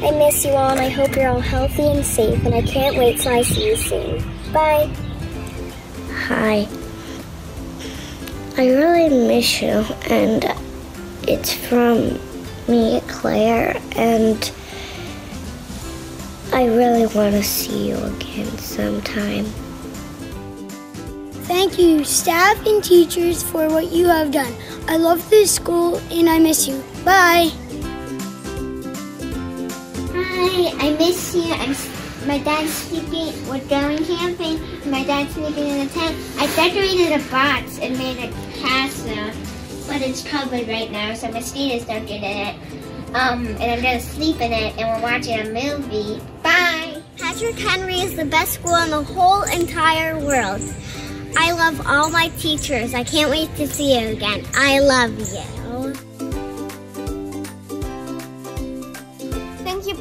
miss you all and I hope you're all healthy and safe and I can't wait till I see you soon. Bye. Hi. I really miss you and it's from me, Claire, and I really want to see you again sometime. Thank you, staff and teachers, for what you have done. I love this school and I miss you. Bye. I miss you. I'm my dad's sleeping. We're going camping. My dad's sleeping in the tent. I decorated a box and made a castle, but it's covered right now, so mosquitoes don't get in it. Um, and I'm gonna sleep in it, and we're watching a movie. Bye. Patrick Henry is the best school in the whole entire world. I love all my teachers. I can't wait to see you again. I love you.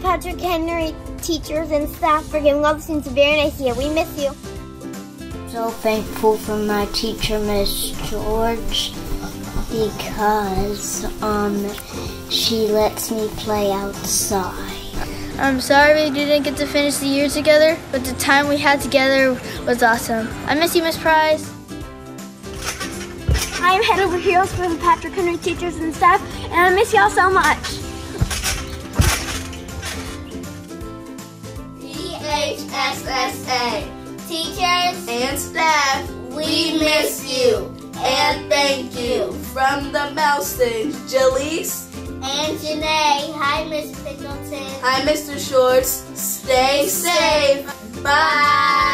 Patrick Henry, teachers and staff for giving love since very nice here. We miss you. So thankful for my teacher, Miss George, because um, she lets me play outside. I'm sorry we didn't get to finish the year together, but the time we had together was awesome. I miss you, Miss Price. I'm head over heels for the Patrick Henry teachers and staff, and I miss y'all so much. PHSSA, teachers and staff, we miss you and thank you from the Melsons, Jaleese And Janae. Hi, Miss Pickleton. Hi, Mr. Shorts. Stay safe. Bye.